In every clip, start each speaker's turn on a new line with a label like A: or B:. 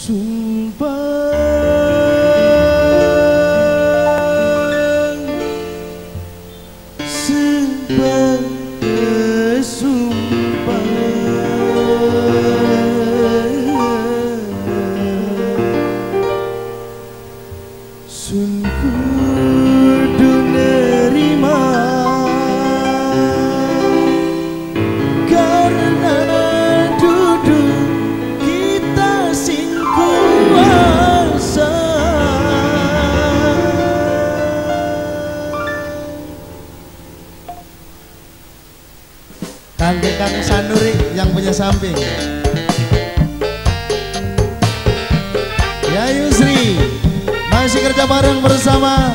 A: sumpah. Kangge Kang Sanuri yang punya samping. Ya Yusri, masih kerja bareng bersama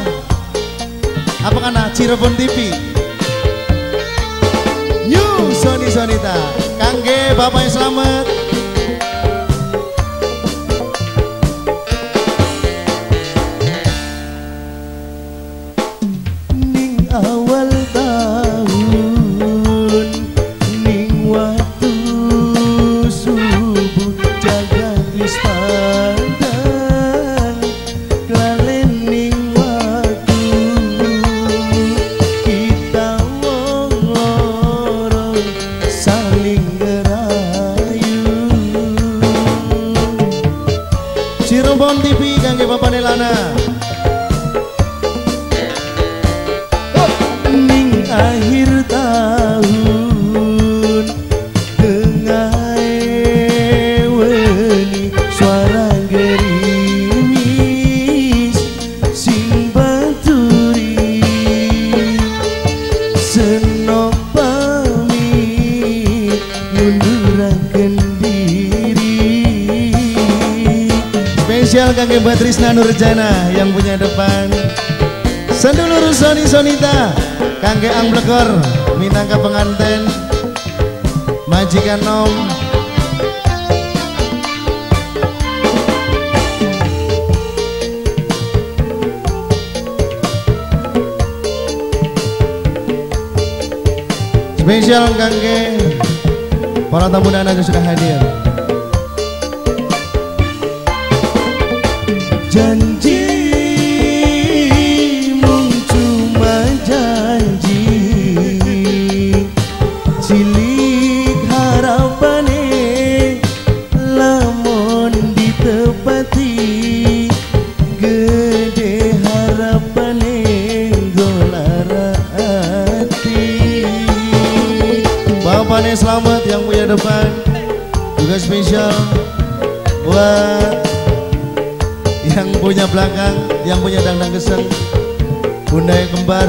A: apa kana Cirebon TV. New Sony Sonita, Kangge Bapak yang selamat. Ning awal Cirebon TV kangge Bapak Nelana. Ning akhir spesial kangge Mbak Trisna Nurjana yang punya depan. Sendulur Soni Sonita Kangge Amblegor Minangka penganten Majikan Nom. Spesial Kangge Para tamu dan yang sudah hadir Janjimu cuma janji. Cilik harapane Lamun ditepati. Gede harapane Golara hati. Bapaknya selamat yang punya depan Juga spesial Buat yang punya belakang, yang punya dangdang geseng, bunda yang kembar,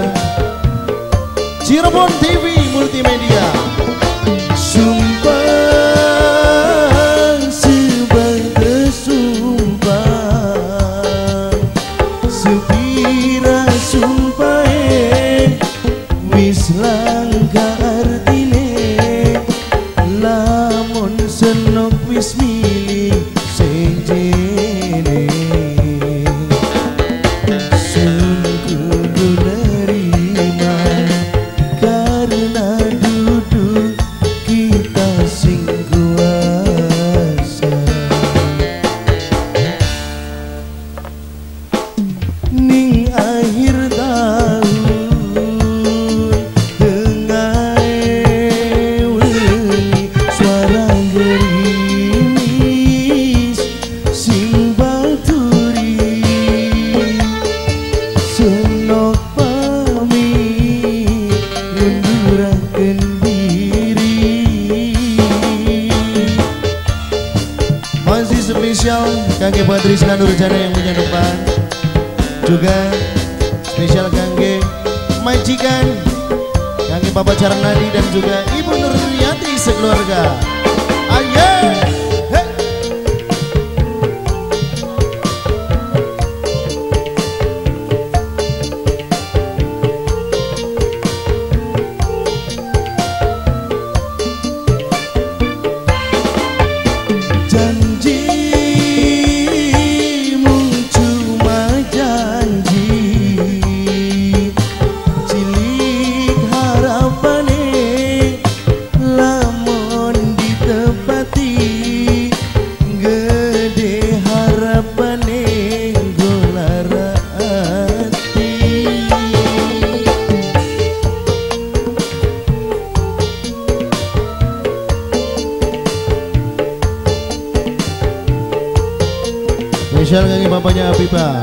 A: Cirebon TV Multimedia. Kangge buat Rizka Nurjana yang punya depan. Juga spesial kangge majikan. Kangge Bapak Carang Nadi dan juga Ibu Nur Riyati sekeluarga Spesial kaki bapaknya Apipa